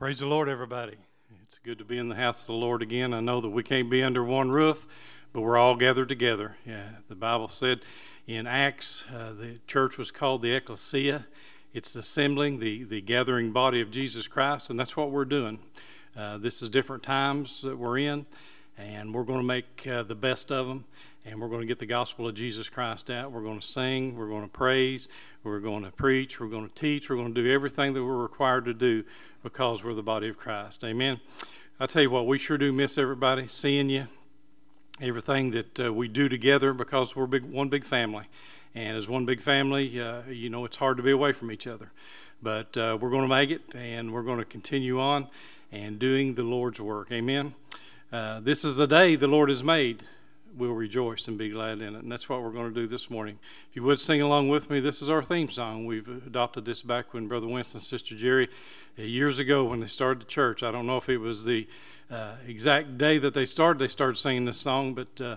Praise the Lord, everybody. It's good to be in the house of the Lord again. I know that we can't be under one roof, but we're all gathered together. Yeah, the Bible said in Acts, uh, the church was called the ecclesia. It's the assembling, the, the gathering body of Jesus Christ, and that's what we're doing. Uh, this is different times that we're in, and we're going to make uh, the best of them and we're going to get the gospel of Jesus Christ out. We're going to sing, we're going to praise, we're going to preach, we're going to teach, we're going to do everything that we're required to do because we're the body of Christ. Amen. I tell you what, we sure do miss everybody, seeing you, everything that uh, we do together because we're big, one big family. And as one big family, uh, you know, it's hard to be away from each other. But uh, we're going to make it, and we're going to continue on and doing the Lord's work. Amen. Uh, this is the day the Lord has made we'll rejoice and be glad in it. And that's what we're going to do this morning. If you would sing along with me, this is our theme song. We've adopted this back when Brother Winston and Sister Jerry, uh, years ago when they started the church. I don't know if it was the uh, exact day that they started, they started singing this song, but uh,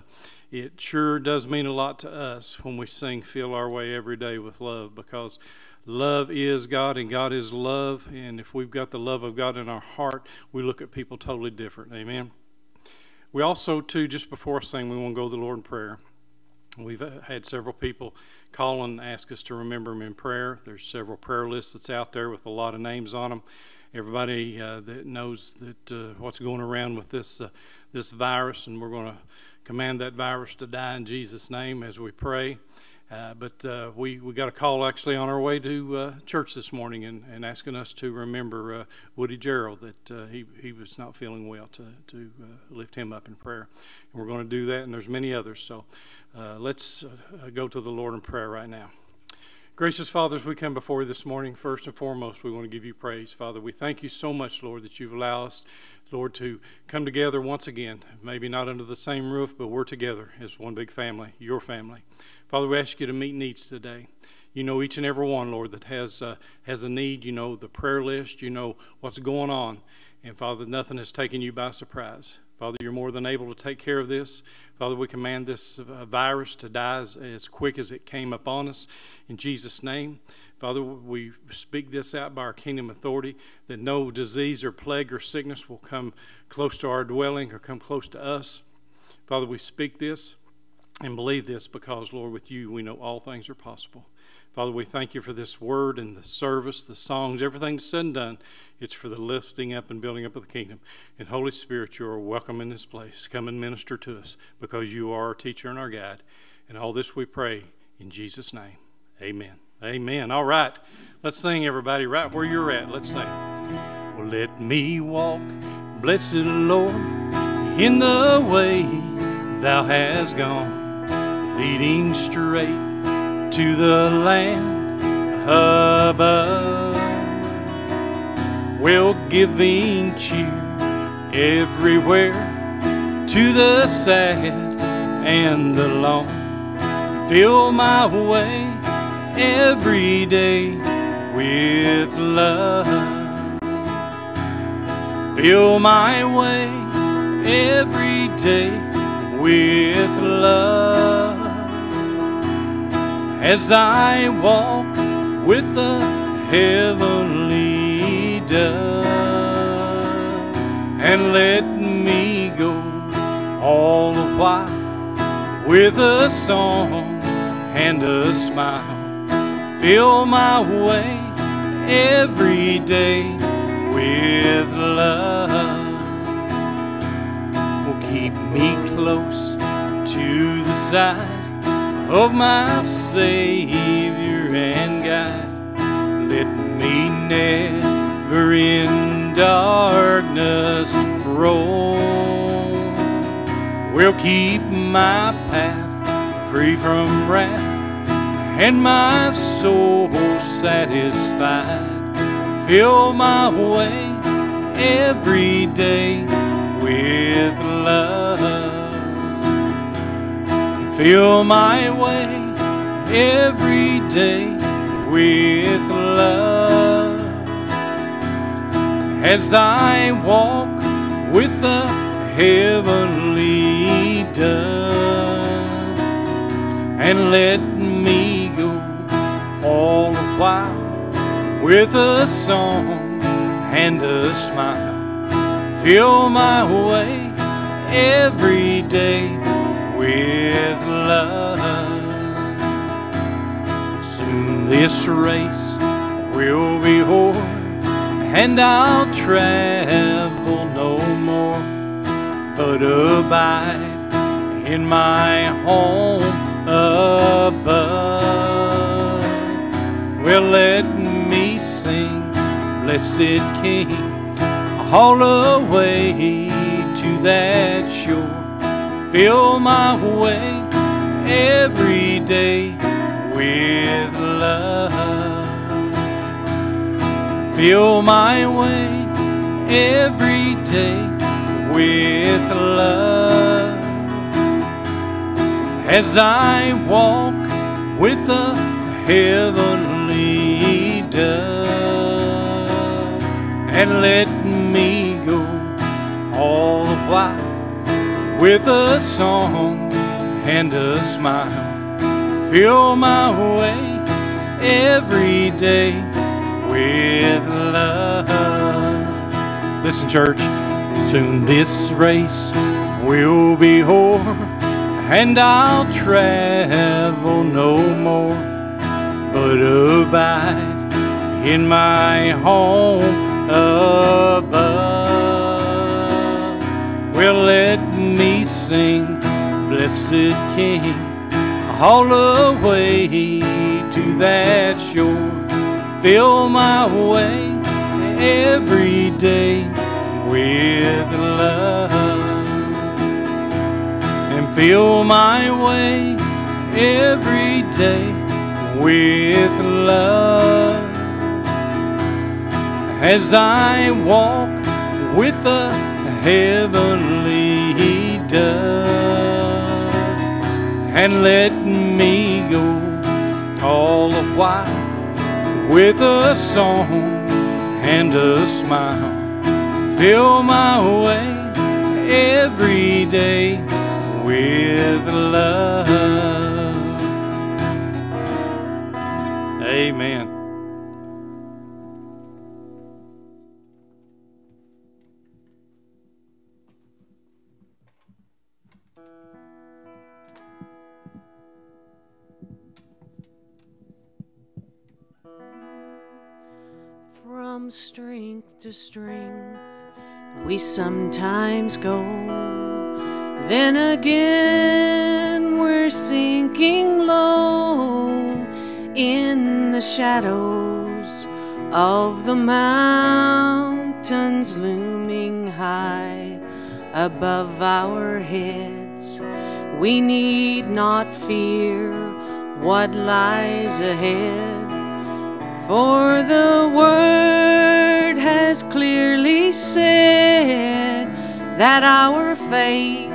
it sure does mean a lot to us when we sing Feel Our Way Every Day with Love because love is God and God is love. And if we've got the love of God in our heart, we look at people totally different. Amen. We also, too, just before saying we want to go to the Lord in prayer. We've uh, had several people call and ask us to remember them in prayer. There's several prayer lists that's out there with a lot of names on them. Everybody uh, that knows that uh, what's going around with this uh, this virus, and we're going to command that virus to die in Jesus' name as we pray. Uh, but uh, we, we got a call actually on our way to uh, church this morning and, and asking us to remember uh, Woody Gerald that uh, he, he was not feeling well to, to lift him up in prayer. And we're going to do that, and there's many others. So let's go to the Lord in prayer right now. Gracious Father, as we come before you this morning, first and foremost, we want to give you praise. Father, we thank you so much, Lord, that you've allowed us, Lord, to come together once again. Maybe not under the same roof, but we're together as one big family, your family. Father, we ask you to meet needs today. You know each and every one, Lord, that has, uh, has a need. You know the prayer list. You know what's going on. And Father, nothing has taken you by surprise. Father, you're more than able to take care of this. Father, we command this uh, virus to die as, as, quick as it came upon us in Jesus' name. Father, we speak this out by our kingdom authority that no disease or plague or sickness will come close to our dwelling or come close to us. Father, we speak this and believe this because, Lord, with you we know all things are possible. Father, we thank you for this word and the service, the songs, everything said and done. It's for the lifting up and building up of the kingdom. And Holy Spirit, you are welcome in this place. Come and minister to us because you are our teacher and our guide. And all this we pray in Jesus' name. Amen. Amen. All right. Let's sing, everybody, right where you're at. Let's sing. Well, let me walk, blessed Lord, in the way thou hast gone, leading straight to the land above. Will give in cheer everywhere to the sad and the lone. Fill my way every day with love. Fill my way every day with love as I walk with the heavenly dove. And let me go all the while with a song and a smile. Fill my way every day with love. Will keep me close to the side of my Savior and God. Let me never in darkness roam. Will keep my path free from wrath and my soul satisfied. Fill my way every day with love. Fill my way every day with love as I walk with the heavenly dove and let me go all the while with a song and a smile. Fill my way every day with love. Soon this race will be o'er, and I'll travel no more, but abide in my home above. Well, let me sing, blessed King, all the way to that shore. Fill my way every day with love. Fill my way every day with love. As I walk with the heavenly dove, and let me go all the while with a song and a smile. Fill my way every day with love. Listen, church, soon this race will be o'er, and I'll travel no more, but abide in my home above. Well, let me sing, blessed King, all the way to that shore. Fill my way every day with love. And fill my way every day with love. As I walk with a heavenly dove, and let me go all the while with a song and a smile. Fill my way every day with love. Amen. From strength to strength, we sometimes go. Then again, we're sinking low in the shadows of the mountains looming high above our heads. We need not fear what lies ahead. For the word has clearly said that our faith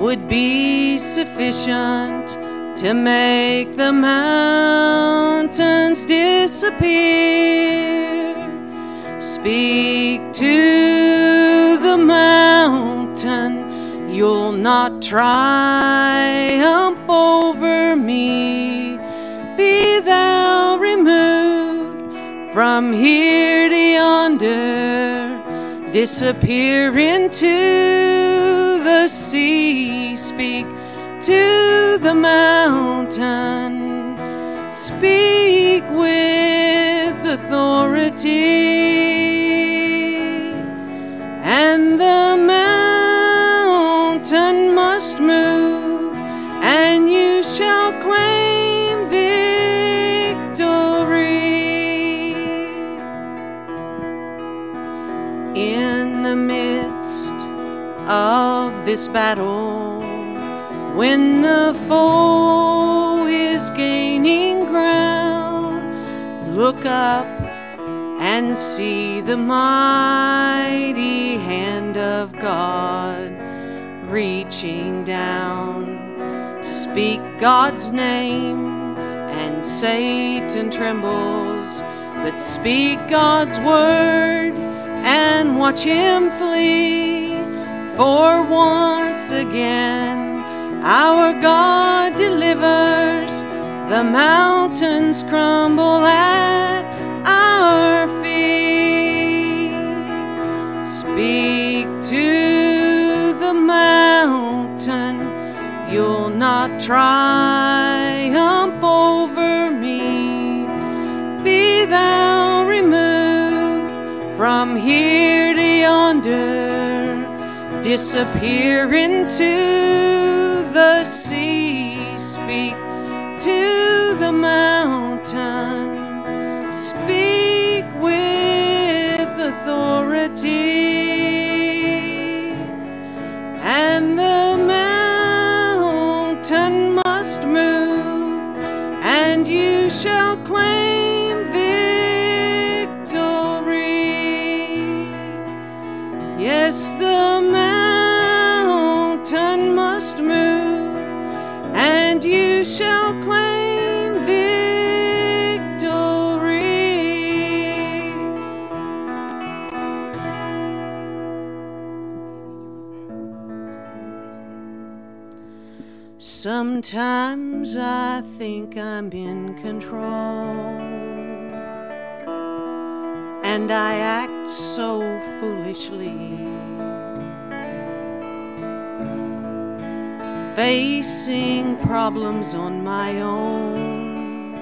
would be sufficient to make the mountains disappear. Speak to the mountain, you'll not triumph over me. Be thou removed from here to disappear into the sea. Speak to the mountain, speak with authority, this battle, when the foe is gaining ground, look up and see the mighty hand of God reaching down. Speak God's name, and Satan trembles. But speak God's word and watch him flee. For once again, our God delivers. The mountains crumble at our feet. Speak to the mountain, you'll not triumph over me. Be thou removed from here to yonder disappear into the sea. Speak to the mountain, speak with authority. And the mountain must move, and you shall claim victory. Yes, the shall claim victory. Sometimes I think I'm in control, and I act so foolishly. Facing problems on my own,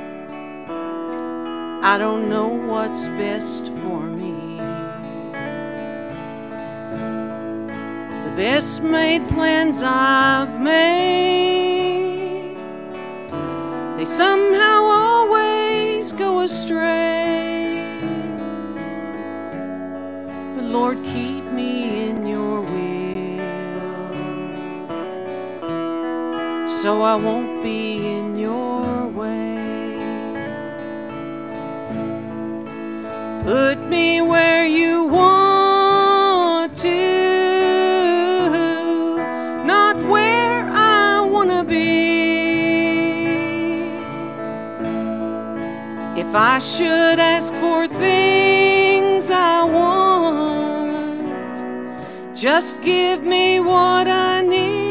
I don't know what's best for me. The best made plans I've made, they somehow always go astray. But Lord, keep so I won't be in your way. Put me where you want to, not where I want to be. If I should ask for things I want, just give me what I need.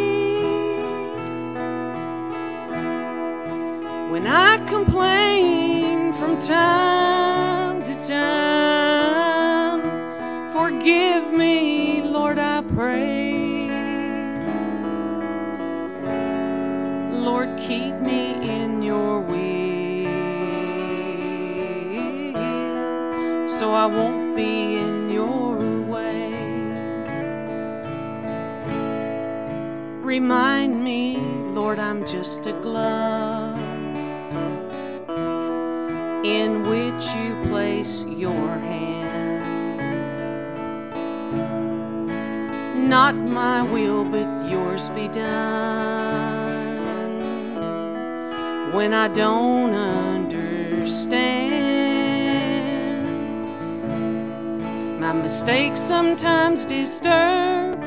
Time to time, forgive me, Lord, I pray. Lord, keep me in your will, so I won't be in your way. Remind me, Lord, I'm just a glove your hand. Not my will, but yours be done. When I don't understand, my mistakes sometimes disturb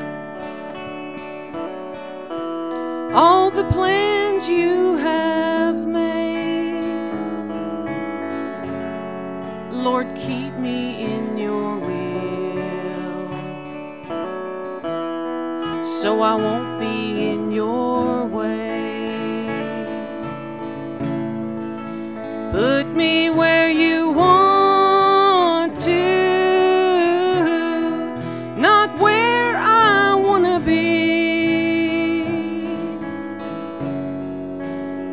all the plans you have made. Lord, keep me in your will, so I won't be in your way. Put me where you want to, not where I want to be.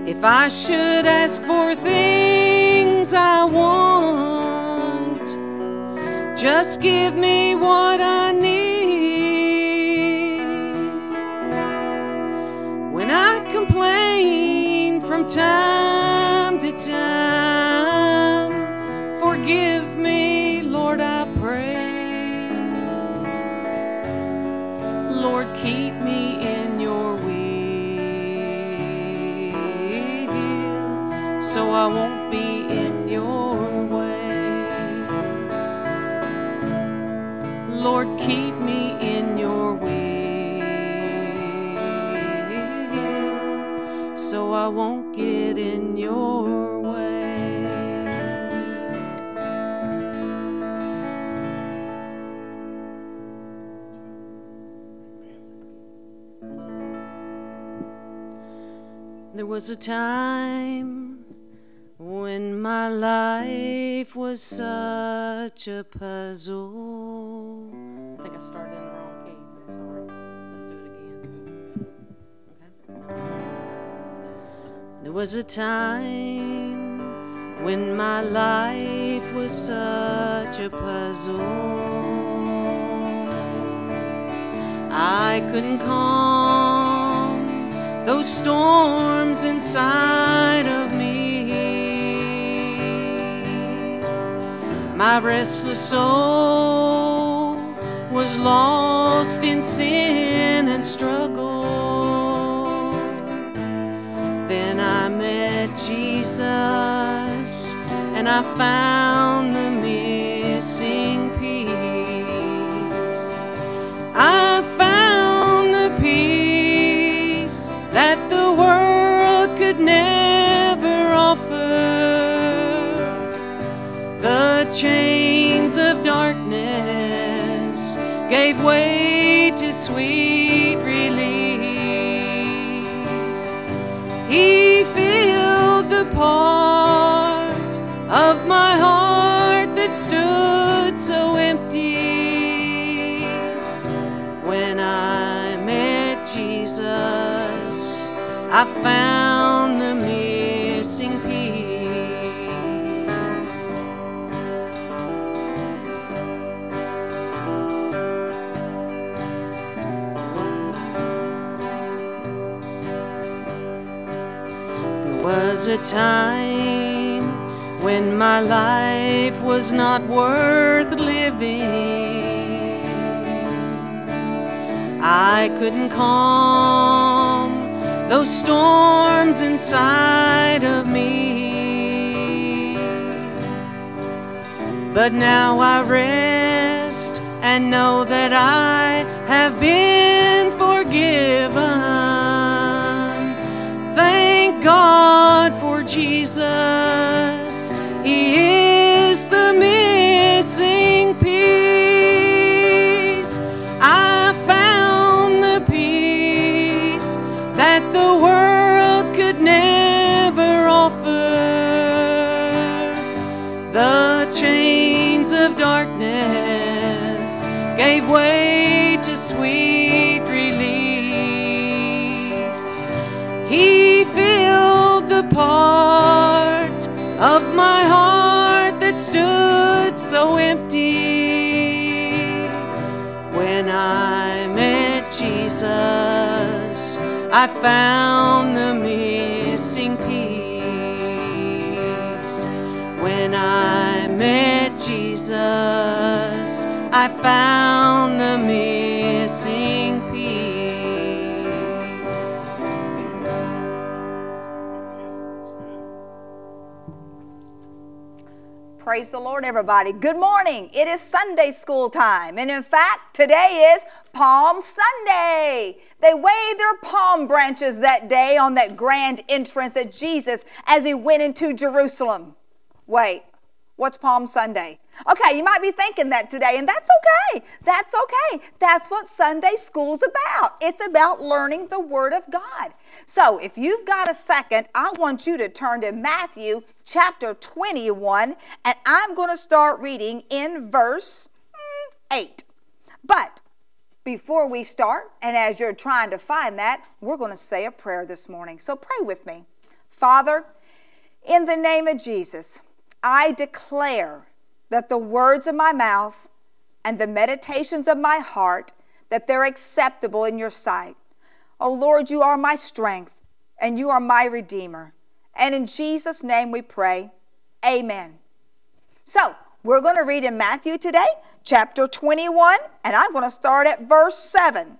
If I should ask for things I want, just give me what I need. When I complain from time was a time when my life was such a puzzle. I think I started in the wrong key. Sorry. Let's do it again. Okay. There was a time when my life was such a puzzle. I couldn't calm those storms inside of me. My restless soul was lost in sin and struggle. Then I met Jesus and I found the missing gave way to sweet release. He filled the part of my heart that stood so empty. When I met Jesus, I found a time when my life was not worth living. I couldn't calm those storms inside of me. But now I rest and know that I have been stood so empty. When I met Jesus, I found the missing piece. When I met Jesus, I found the missing Praise the Lord, everybody. Good morning. It is Sunday school time. And in fact, today is Palm Sunday. They waved their palm branches that day on that grand entrance of Jesus as he went into Jerusalem. Wait, what's Palm Sunday? Okay, you might be thinking that today, and that's okay. That's okay. That's what Sunday school's about. It's about learning the Word of God. So, if you've got a second, I want you to turn to Matthew chapter 21, and I'm going to start reading in verse mm, 8. But before we start, and as you're trying to find that, we're going to say a prayer this morning. So, pray with me. Father, in the name of Jesus, I declare that the words of my mouth and the meditations of my heart that they're acceptable in your sight. Oh Lord, you are my strength and you are my redeemer. And in Jesus name we pray. Amen. So, we're going to read in Matthew today, chapter 21, and I'm going to start at verse 7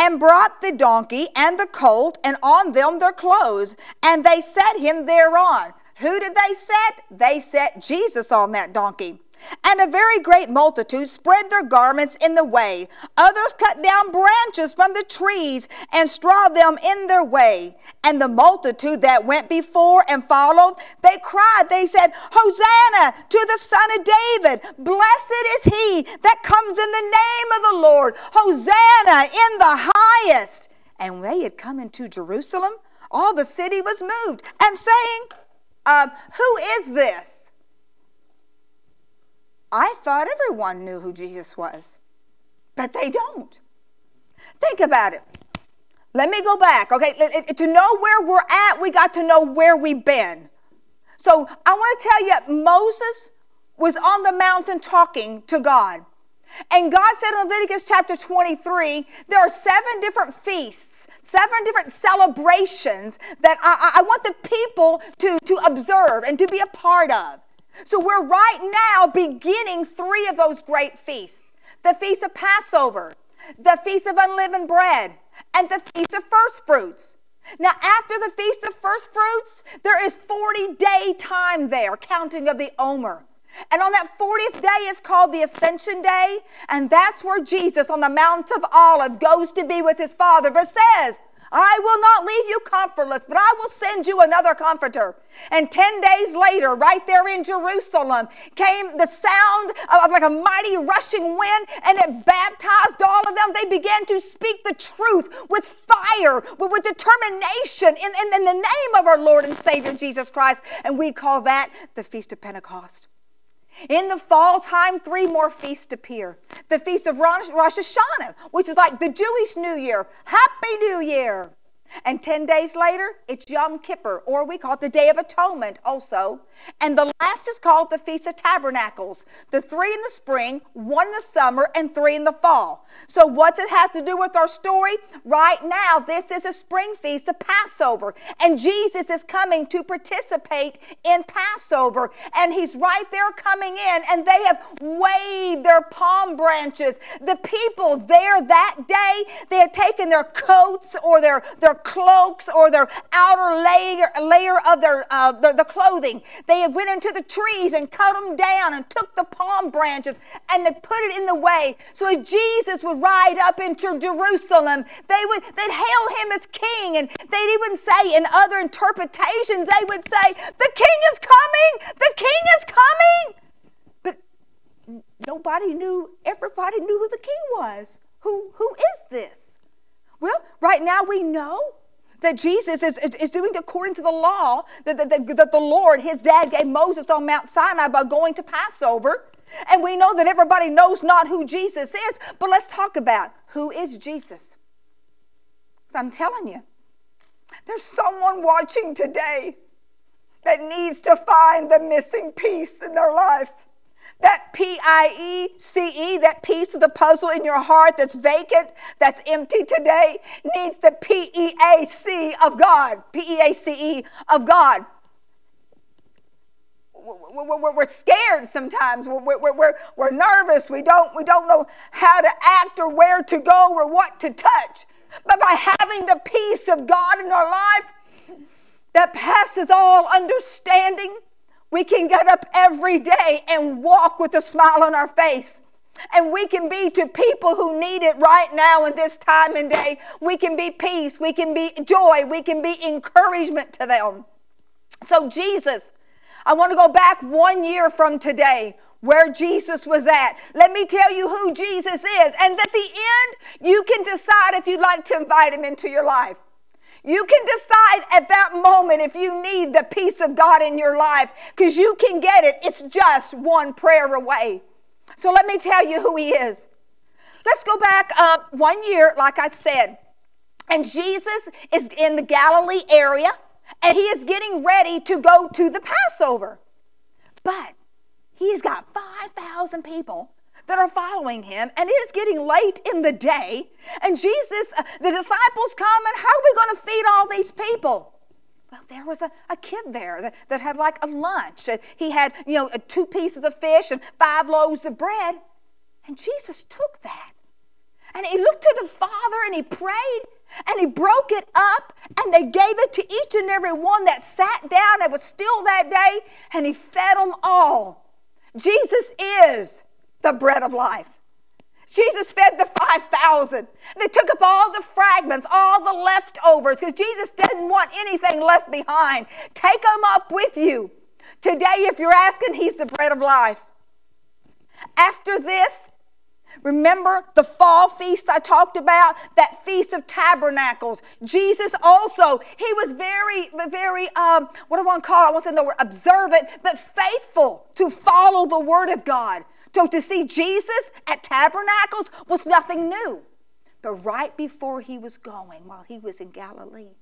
and brought the donkey and the colt, and on them their clothes, and they set him thereon. Who did they set? They set Jesus on that donkey. And a very great multitude spread their garments in the way. Others cut down branches from the trees and strawed them in their way. And the multitude that went before and followed, they cried, they said, Hosanna to the Son of David. Blessed is he that comes in the name of the Lord. Hosanna in the highest. And when they had come into Jerusalem, all the city was moved and saying, um, Who is this? I thought everyone knew who Jesus was, but they don't. Think about it. Let me go back, okay? To know where we're at, we got to know where we've been. So I want to tell you, Moses was on the mountain talking to God. And God said in Leviticus chapter 23, there are seven different feasts, seven different celebrations that I, I want the people to, to observe and to be a part of. So we're right now beginning three of those great feasts the Feast of Passover, the Feast of Unleavened Bread, and the Feast of First Fruits. Now, after the Feast of First Fruits, there is 40 day time there, counting of the Omer. And on that 40th day is called the Ascension Day, and that's where Jesus on the Mount of Olive goes to be with his Father, but says, I will not leave you comfortless, but I will send you another comforter. And 10 days later, right there in Jerusalem, came the sound of like a mighty rushing wind, and it baptized all of them. They began to speak the truth with fire, with, with determination in, in, in the name of our Lord and Savior Jesus Christ. And we call that the Feast of Pentecost. In the fall time, three more feasts appear. The feast of Rosh Hashanah, which is like the Jewish New Year. Happy New Year! And 10 days later, it's Yom Kippur, or we call it the Day of Atonement also. And the last is called the Feast of Tabernacles. The three in the spring, one in the summer, and three in the fall. So, what it has to do with our story? Right now, this is a spring feast, of Passover. And Jesus is coming to participate in Passover. And he's right there coming in, and they have waved their palm branches. The people there that day, they had taken their coats or their, their cloaks or their outer layer, layer of their, uh, the, the clothing. They went into the trees and cut them down and took the palm branches and they put it in the way. So as Jesus would ride up into Jerusalem, they would they'd hail him as king, and they'd even say in other interpretations, they would say, "The king is coming! The king is coming!" But nobody knew. Everybody knew who the king was. Who who is this? Well, right now we know that Jesus is, is, is, doing according to the law that, that, that, that the Lord, his dad, gave Moses on Mount Sinai by going to Passover. And we know that everybody knows not who Jesus is, but let's talk about who is Jesus. I'm telling you, there's someone watching today that needs to find the missing piece in their life. That P I E C E, that piece of the puzzle in your heart that's vacant, that's empty today, needs the P E A C of God. P E A C E of God. We're scared sometimes. We're, we're, nervous. We don't, we don't know how to act or where to go or what to touch. But by having the peace of God in our life that passes all understanding, we can get up every day and walk with a smile on our face. And we can be to people who need it right now in this time and day. We can be peace. We can be joy. We can be encouragement to them. So, Jesus, I want to go back one year from today where Jesus was at. Let me tell you who Jesus is. And at the end, you can decide if you'd like to invite him into your life. You can decide at that moment if you need the peace of God in your life because you can get it. It's just one prayer away. So let me tell you who he is. Let's go back up one year, like I said. And Jesus is in the Galilee area and he is getting ready to go to the Passover. But he's got 5,000 people that are following him, and it is getting late in the day. And Jesus, uh, the disciples come, and how are we going to feed all these people? Well, there was a, a kid there that, that had like a lunch. And he had, you know, two pieces of fish and five loaves of bread. And Jesus took that. And he looked to the Father and he prayed and he broke it up and they gave it to each and every one that sat down that was still that day and he fed them all. Jesus is the bread of life. Jesus fed the 5,000. They took up all the fragments, all the leftovers, because Jesus didn't want anything left behind. Take them up with you. Today, if you're asking, He's the bread of life. After this, Remember the fall feast I talked about? That feast of tabernacles. Jesus also, he was very, very, um, what do I want to call it? I want to say the word observant, but faithful to follow the word of God. So to see Jesus at tabernacles was nothing new. But right before he was going, while he was in Galilee,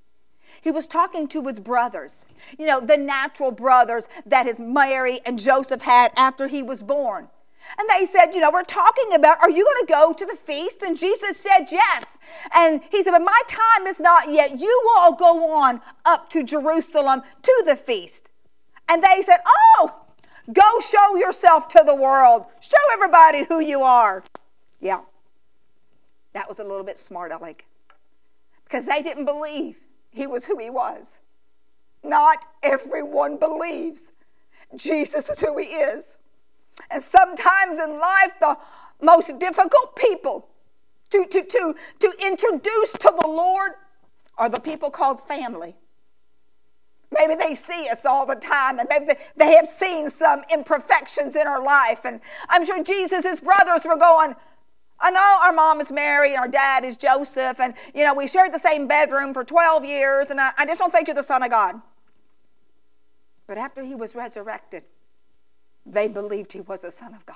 he was talking to his brothers, you know, the natural brothers that his Mary and Joseph had after he was born. And they said, You know, we're talking about, are you going to go to the feast? And Jesus said, Yes. And he said, But my time is not yet. You all go on up to Jerusalem to the feast. And they said, Oh, go show yourself to the world. Show everybody who you are. Yeah. That was a little bit smart aleck because they didn't believe he was who he was. Not everyone believes Jesus is who he is. And sometimes in life, the most difficult people to, to, to, to introduce to the Lord are the people called family. Maybe they see us all the time, and maybe they have seen some imperfections in our life. And I'm sure Jesus' brothers were going, I know our mom is Mary and our dad is Joseph, and you know, we shared the same bedroom for 12 years, and I, I just don't think you're the Son of God. But after he was resurrected, they believed he was the Son of God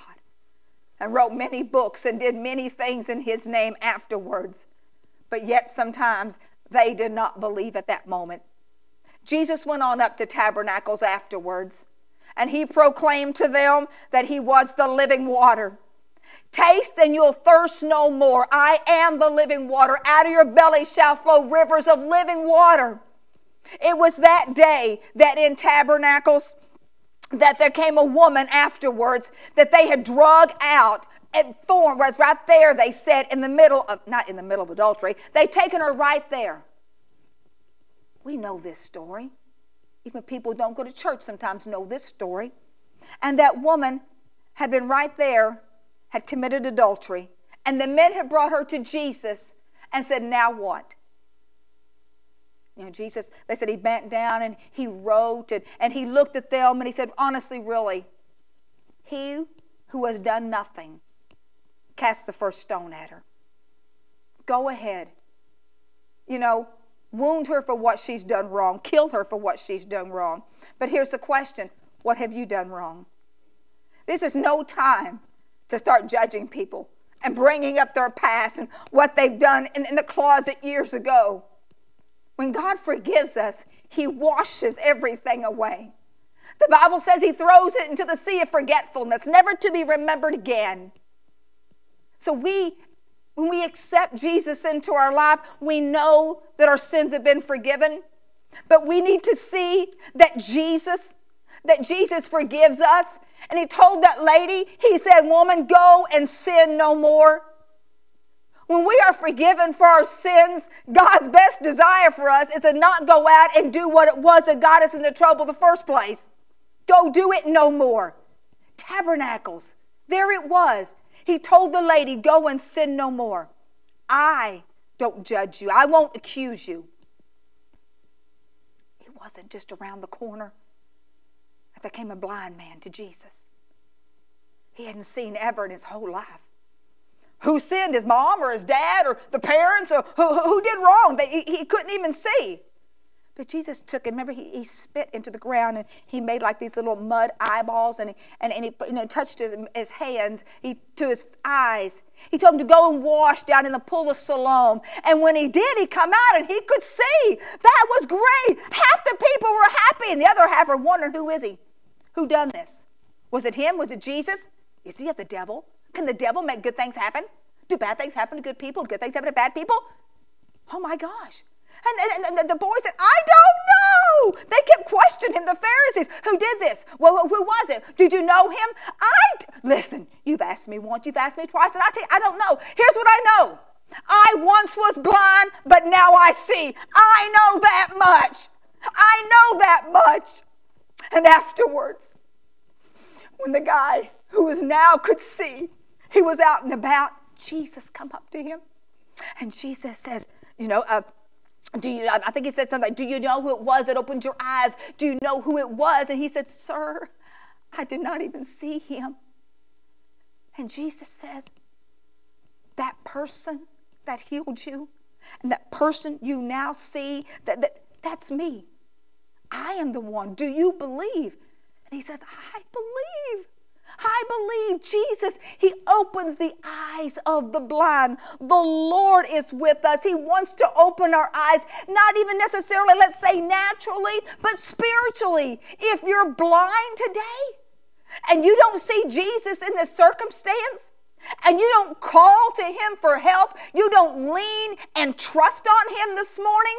and wrote many books and did many things in his name afterwards. But yet, sometimes they did not believe at that moment. Jesus went on up to tabernacles afterwards, and he proclaimed to them that he was the living water. Taste and you'll thirst no more. I am the living water. Out of your belly shall flow rivers of living water. It was that day that in tabernacles, that there came a woman afterwards that they had drug out and thorn was right there they said in the middle of not in the middle of adultery they'd taken her right there we know this story even people who don't go to church sometimes know this story and that woman had been right there had committed adultery and the men had brought her to jesus and said now what you know, Jesus, they said he bent down and he wrote and, and he looked at them and he said, honestly, really, he who has done nothing, cast the first stone at her. Go ahead. You know, wound her for what she's done wrong, kill her for what she's done wrong. But here's the question what have you done wrong? This is no time to start judging people and bringing up their past and what they've done in, in the closet years ago. When God forgives us, He washes everything away. The Bible says He throws it into the sea of forgetfulness, never to be remembered again. So we, when we accept Jesus into our life, we know that our sins have been forgiven. But we need to see that Jesus, that Jesus forgives us. And he told that lady, he said, Woman, go and sin no more. When we are forgiven for our sins, God's best desire for us is to not go out and do what it was that got us into trouble in the first place. Go do it no more. Tabernacles. There it was. He told the lady, Go and sin no more. I don't judge you, I won't accuse you. It wasn't just around the corner that there came a blind man to Jesus. He hadn't seen ever in his whole life. Who sinned, his mom or his dad or the parents? Or who, who did wrong? They, he, he couldn't even see. But Jesus took it. Remember, he, he spit into the ground and he made like these little mud eyeballs and he, and, and he you know, touched his, his hands he, to his eyes. He told him to go and wash down in the pool of Siloam. And when he did, he come out and he could see. That was great. Half the people were happy and the other half were wondering, who is he? Who done this? Was it him? Was it Jesus? Is he at the devil? Can the devil make good things happen? Do bad things happen to good people? Good things happen to bad people? Oh my gosh. And, and, and the boy said, I don't know. They kept questioning him, the Pharisees. Who did this? Well, who was it? Did you know him? I, listen, you've asked me once, you've asked me twice, and I tell you, I don't know. Here's what I know. I once was blind, but now I see. I know that much. I know that much. And afterwards, when the guy who was now could see he was out and about. Jesus come up to him. And Jesus says, you know, uh, do you, I think he said something like, do you know who it was that opened your eyes? Do you know who it was? And he said, sir, I did not even see him. And Jesus says, that person that healed you and that person you now see, that, that that's me. I am the one. Do you believe? And he says, I believe. I believe Jesus, He opens the eyes of the blind. The Lord is with us. He wants to open our eyes, not even necessarily, let's say, naturally, but spiritually. If you're blind today and you don't see Jesus in this circumstance, and you don't call to Him for help, you don't lean and trust on Him this morning,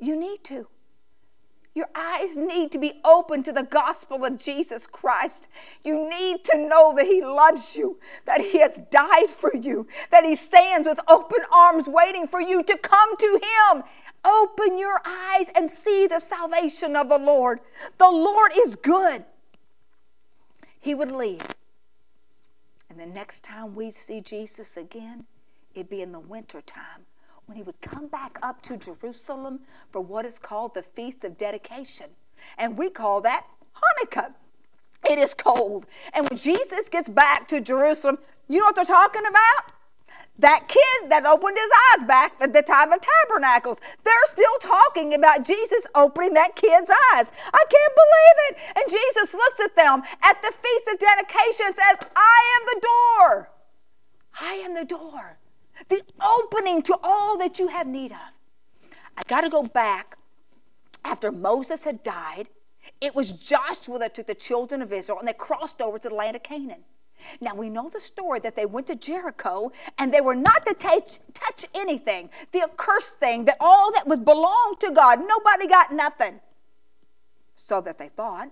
you need to. Your eyes need to be open to the gospel of Jesus Christ. You need to know that He loves you, that He has died for you, that He stands with open arms waiting for you to come to Him. Open your eyes and see the salvation of the Lord. The Lord is good. He would leave. And the next time we see Jesus again, it'd be in the winter time when he would come back up to Jerusalem for what is called the Feast of Dedication. And we call that Hanukkah. It is cold. And when Jesus gets back to Jerusalem, you know what they're talking about? That kid that opened his eyes back at the time of tabernacles. They're still talking about Jesus opening that kid's eyes. I can't believe it. And Jesus looks at them at the Feast of Dedication and says, I am the door. I am the door the opening to all that you have need of. I got to go back after Moses had died. It was Joshua that took the children of Israel and they crossed over to the land of Canaan. Now we know the story that they went to Jericho and they were not to touch, touch anything, the accursed thing, that all that was belonged to God. Nobody got nothing. So that they thought.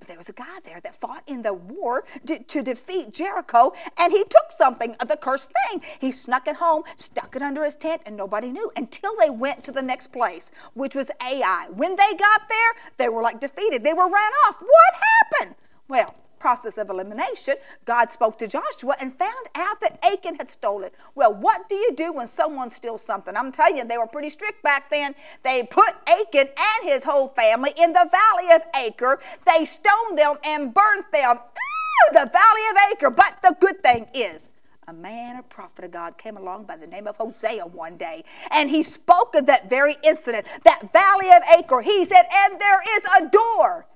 But there was a guy there that fought in the war to, to, defeat Jericho, and he took something of the cursed thing. He snuck it home, stuck it under his tent, and nobody knew until they went to the next place, which was Ai. When they got there, they were like defeated. They were ran off. What happened? Well, process of elimination, God spoke to Joshua and found out that Achan had stolen. Well, what do you do when someone steals something? I'm telling you, they were pretty strict back then. They put Achan and his whole family in the valley of Achor. They stoned them and burnt them. Ooh, the valley of Achor. But the good thing is, a man, a prophet of God, came along by the name of Hosea one day, and he spoke of that very incident, that valley of Achor. He said, And there is a door.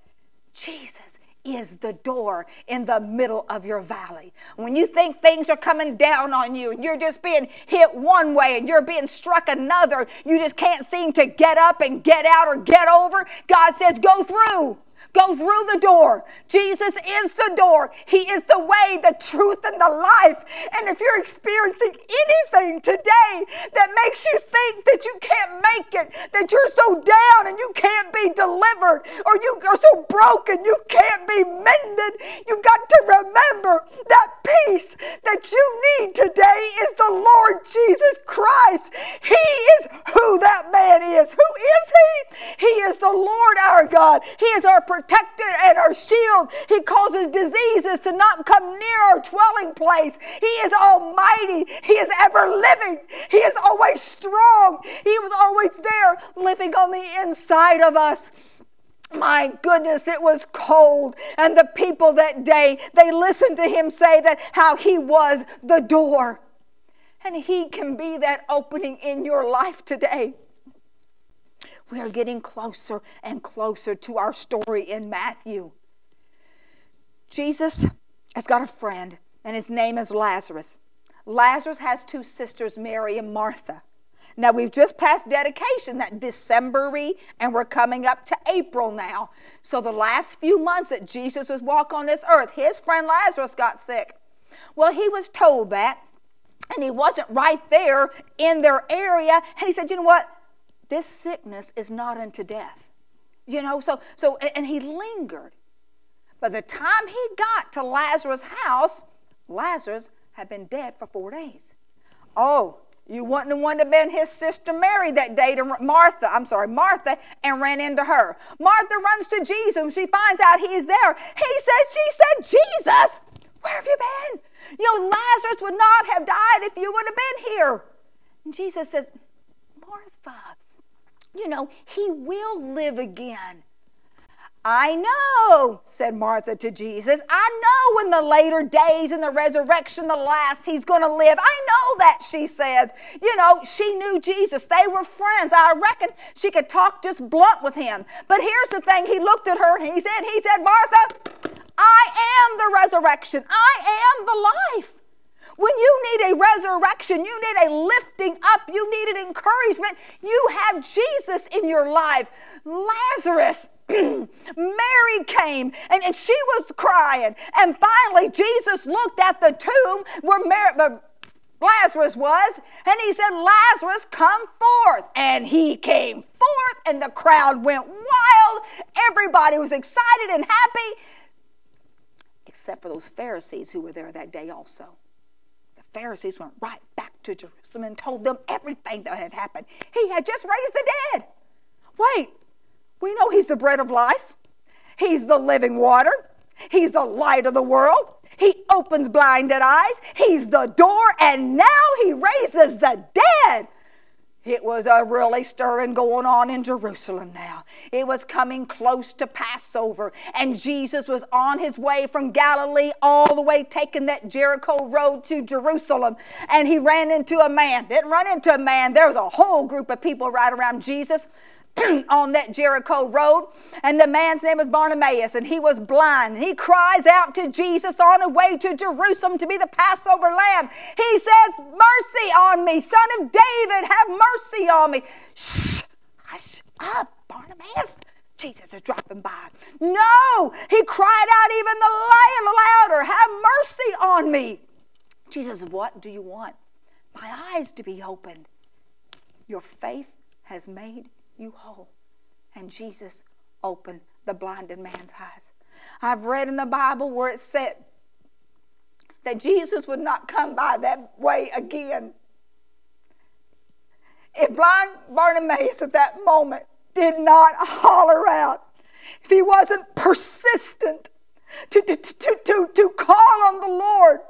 Jesus is the door in the middle of your valley. When you think things are coming down on you and you're just being hit one way and you're being struck another, you just can't seem to get up and get out or get over, God says, Go through. Go through the door. Jesus is the door. He is the way, the truth, and the life. And if you're experiencing anything today that makes you think that you can't make it, that you're so down and you can't be delivered, or you are so broken you can't be mended, you've got to remember that peace that you need today is the Lord Jesus Christ. He is who that man is. Who is he? He is the Lord our God. He is our protector and our shield. He causes diseases to not come near our dwelling place. He is almighty. He is ever living. He is always strong. He was always there living on the inside of us. My goodness, it was cold. And the people that day, they listened to him say that how he was the door. And he can be that opening in your life today we are getting closer and closer to our story in Matthew. Jesus has got a friend, and his name is Lazarus. Lazarus has two sisters, Mary and Martha. Now, we've just passed dedication, that Decembery, and we're coming up to April now. So, the last few months that Jesus was walking on this earth, his friend Lazarus got sick. Well, he was told that, and he wasn't right there in their area. And he said, You know what? This sickness is not unto death. You know, so, so and he lingered. By the time he got to Lazarus' house, Lazarus had been dead for four days. Oh, you wouldn't have wanted to been his sister Mary that day to Martha, I'm sorry, Martha, and ran into her. Martha runs to Jesus. She finds out he's there. He said, she said, Jesus, where have you been? You know, Lazarus would not have died if you would have been here. And Jesus says, Martha, you know, he will live again. I know, said Martha to Jesus. I know in the later days, in the resurrection, the last, he's going to live. I know that, she says. You know, she knew Jesus. They were friends. I reckon she could talk just blunt with him. But here's the thing he looked at her and he said, He said, Martha, I am the resurrection. I am the life. When you need a resurrection, you need a lifting up, you need an encouragement, you have Jesus in your life. Lazarus Mary came and, and she was crying. And finally, Jesus looked at the tomb where Mary, Lazarus was, and he said, Lazarus, come forth. And he came forth, and the crowd went wild. Everybody was excited and happy, except for those Pharisees who were there that day also. Pharisees went right back to Jerusalem and told them everything that had happened. He had just raised the dead. Wait, we know He's the bread of life, He's the living water, He's the light of the world. He opens blinded eyes. He's the door, and now he raises the dead. It was a really stirring going on in Jerusalem now. It was coming close to Passover, and Jesus was on his way from Galilee all the way taking that Jericho road to Jerusalem. And he ran into a man. Didn't run into a man, there was a whole group of people right around Jesus. on that Jericho road, and the man's name was Bartimaeus, and he was blind. He cries out to Jesus on the way to Jerusalem to be the Passover lamb. He says, Mercy on me, son of David, have mercy on me. Shh, hush up, Bartimaeus. Jesus is dropping by. No, he cried out even the louder, Have mercy on me. Jesus, what do you want? My eyes to be opened. Your faith has made you whole. And Jesus opened the blinded man's eyes. I've read in the Bible where it said that Jesus would not come by that way again. If blind Bartimaeus at that moment did not holler out, if he wasn't persistent to, to, to, to, to call on the Lord,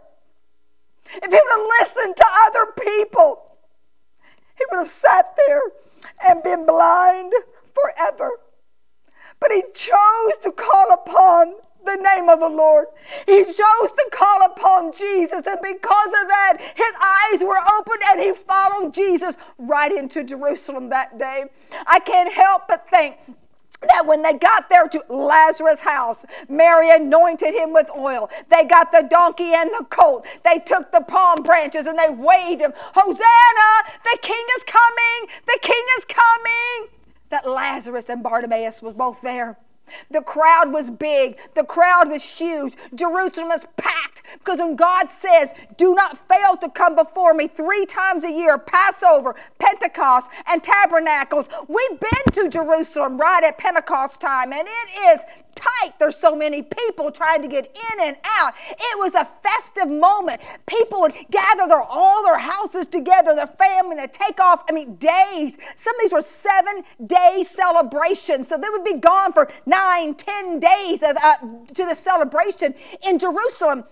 if he would have listened to other people, he would have sat there and been blind forever. But he chose to call upon the name of the Lord. He chose to call upon Jesus, and because of that, his eyes were opened and he followed Jesus right into Jerusalem that day. I can't help but think that when they got there to Lazarus' house, Mary anointed him with oil. They got the donkey and the colt. They took the palm branches and they waved him. Hosanna! The king is coming! The king is coming! That Lazarus and Bartimaeus was both there. The crowd was big. The crowd was huge. Jerusalem was packed because when God says, Do not fail to come before me three times a year Passover, Pentecost, and Tabernacles. We've been to Jerusalem right at Pentecost time, and it is tight. There's so many people trying to get in and out. It was a festive moment. People would gather their, all their houses together, their family, they take off, I mean, days. Some of these were seven day celebrations. So they would be gone for nine, ten days of, uh, to the celebration in Jerusalem.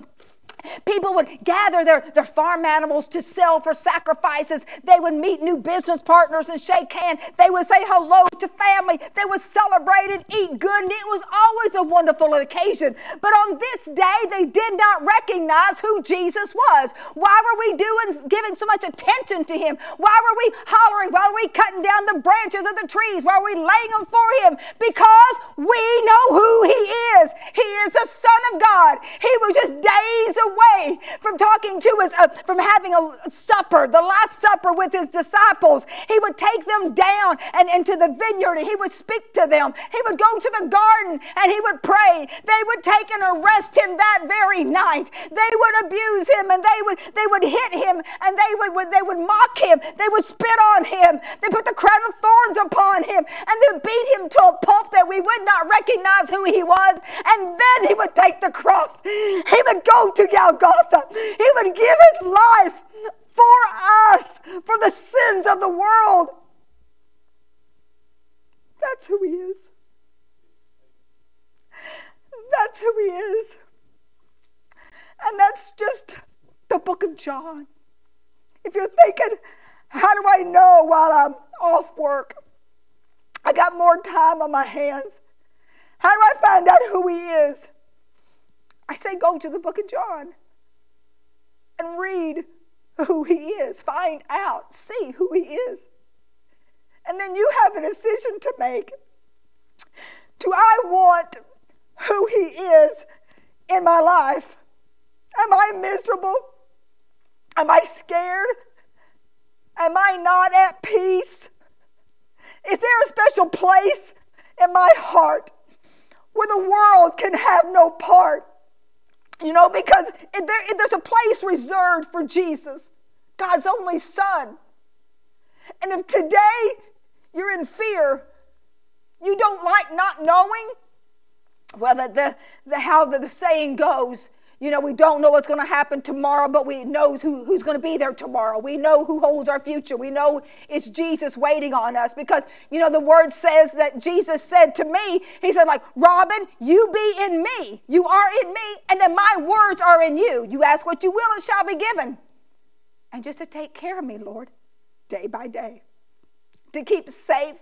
People would gather their, their farm animals to sell for sacrifices. They would meet new business partners and shake hands. They would say hello to family. They would celebrate and eat good, and it was always a wonderful occasion. But on this day, they did not recognize who Jesus was. Why were we doing, giving so much attention to him? Why were we hollering? Why were we cutting down the branches of the trees? Why were we laying them for him? Because we know who he is. He is the Son of God. He was just days away away from talking to his, uh, from having a supper, the Last Supper with his disciples. He would take them down and into the vineyard and he would speak to them. He would go to the garden and he would pray. They would take and arrest him that very night. They would abuse him and they would, they would hit him and they would, would they would mock him. They would spit on him. They put the crown of thorns upon him and they would beat him to a pulp that we would not recognize who he was. And then he would take the cross. He would go to Golgotha. He would give his life for us, for the sins of the world. That's who he is. That's who he is. And that's just the book of John. If you're thinking, how do I know while I'm off work? I got more time on my hands. How do I find out who he is? I say, go to the book of John and read who he is. Find out, see who he is. And then you have a decision to make. Do I want who he is in my life? Am I miserable? Am I scared? Am I not at peace? Is there a special place in my heart where the world can have no part? You know, because there, there's a place reserved for Jesus, God's only Son. And if today you're in fear, you don't like not knowing, well, the, the, the how the, the saying goes, you know, we don't know what's going to happen tomorrow, but we know who, who's going to be there tomorrow. We know who holds our future. We know it's Jesus waiting on us because, you know, the word says that Jesus said to me, He said, like, Robyn, you be in me. You are in me, and then my words are in you. You ask what you will and shall be given. And just to take care of me, Lord, day by day, to keep safe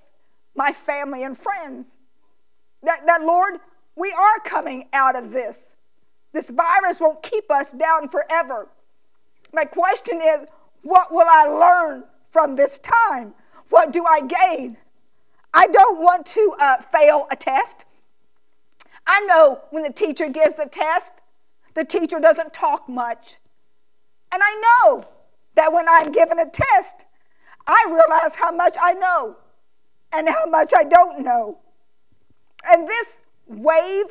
my family and friends. That, that Lord, we are coming out of this. This virus won't keep us down forever. My question is what will I learn from this time? What do I gain? I don't want to uh, fail a test. I know when the teacher gives a test, the teacher doesn't talk much. And I know that when I'm given a test, I realize how much I know and how much I don't know. And this wave,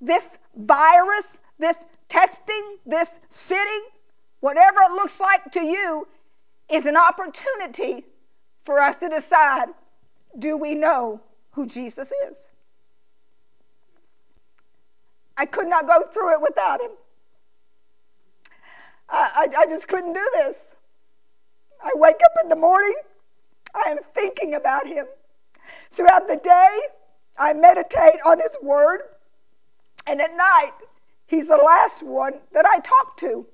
this virus, this testing, this sitting, whatever it looks like to you, is an opportunity for us to decide do we know who Jesus is? I could not go through it without him. I, I, I just couldn't do this. I wake up in the morning, I am thinking about him. Throughout the day, I meditate on his word, and at night, He's the last one that I talk to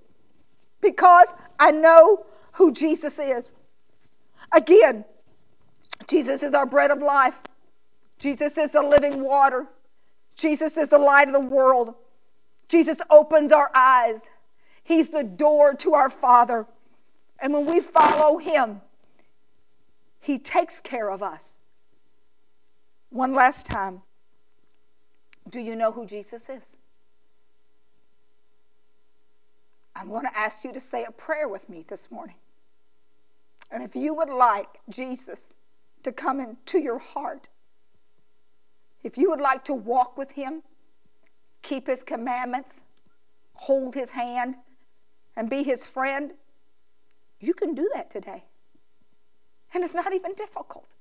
because I know who Jesus is. Again, Jesus is our bread of life. Jesus is the living water. Jesus is the light of the world. Jesus opens our eyes. He's the door to our Father. And when we follow Him, He takes care of us. One last time. Do you know who Jesus is? I'm going to ask you to say a prayer with me this morning. And if you would like Jesus to come into your heart, if you would like to walk with him, keep his commandments, hold his hand, and be his friend, you can do that today. And it's not even difficult.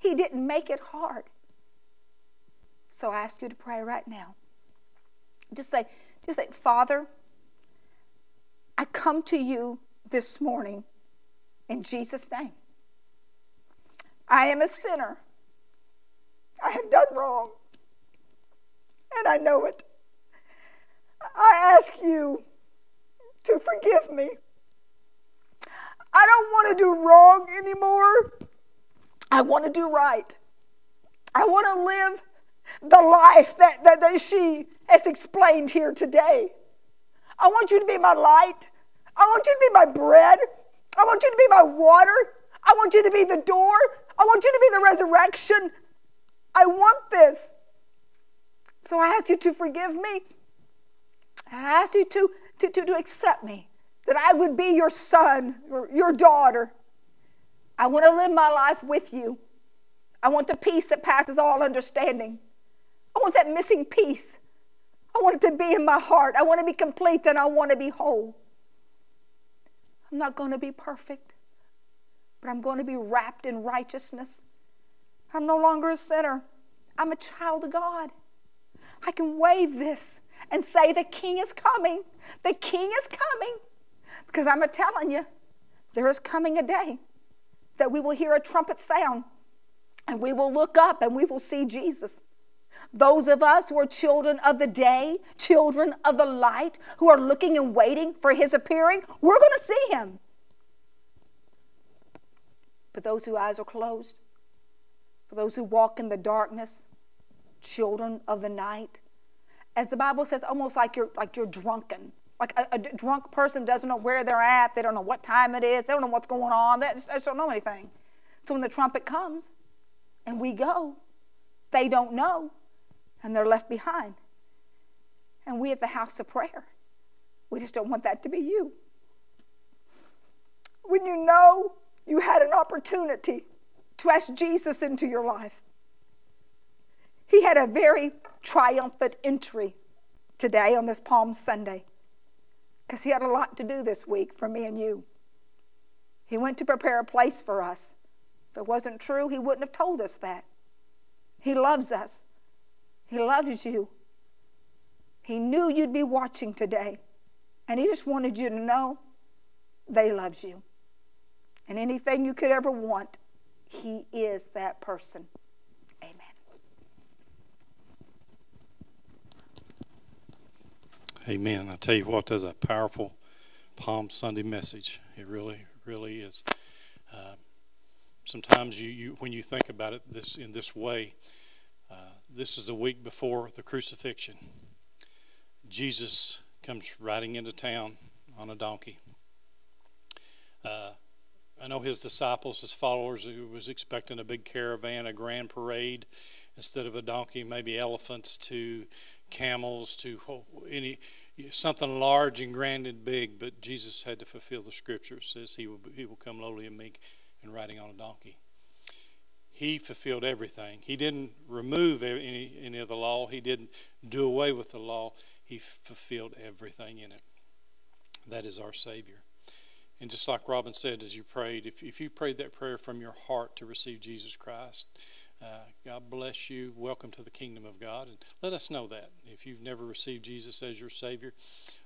He didn't make it hard. So I ask you to pray right now. Just say, just say, Father, I come to you this morning in Jesus' name. I am a sinner. I have done wrong. And I know it. I ask you to forgive me. I don't want to do wrong anymore. I want to do right. I want to live the life that, that, that she has explained here today. I want you to be my light. I want you to be my bread. I want you to be my water. I want you to be the door. I want you to be the resurrection. I want this. So I ask you to forgive me. And I ask you to, to, to, to accept me, that I would be your son or your daughter. I want to live my life with you. I want the peace that passes all understanding. I want that missing piece I want it to be in my heart. I want to be complete and I want to be whole. I'm not going to be perfect, but I'm going to be wrapped in righteousness. I'm no longer a sinner. I'm a child of God. I can wave this and say, The King is coming. The King is coming. Because I'm a telling you, there is coming a day that we will hear a trumpet sound and we will look up and we will see Jesus. Those of us who are children of the day, children of the light, who are looking and waiting for his appearing, we're going to see him. But those whose eyes are closed, for those who walk in the darkness, children of the night, as the Bible says, almost like you're like you're drunken. Like a, drunk person doesn't know where they're at, they don't know what time it is, they don't know what's going on, they just, they just don't know anything. So when the trumpet comes and we go, they don't know and they're left behind. And we at the house of prayer, we just don't want that to be you. When you know you had an opportunity to ask Jesus into your life, he had a very triumphant entry today on this Palm Sunday because he had a lot to do this week for me and you. He went to prepare a place for us. If it wasn't true, he wouldn't have told us that. He loves us, he loves you. He knew you'd be watching today, and he just wanted you to know that he loves you. And anything you could ever want, he is that person. Amen. Amen. I tell you what, that's a powerful Palm Sunday message. It really, really is. Uh, sometimes you, you, when you think about it this in this way, uh, this is the week before the crucifixion. Jesus comes riding into town on a donkey. Uh, I know his disciples, his followers, who was expecting a big caravan, a grand parade, instead of a donkey, maybe elephants to camels to any something large and grand and big. But Jesus had to fulfill the scripture. It says he will he will come lowly and meek and riding on a donkey. He fulfilled everything. He didn't remove any any of the law. He didn't do away with the law. He fulfilled everything in it. That is our Savior. And just like Robyn said as you prayed, if, if you prayed that prayer from your heart to receive Jesus Christ, uh, God bless you. Welcome to the kingdom of God. And let us know that. If you've never received Jesus as your Savior,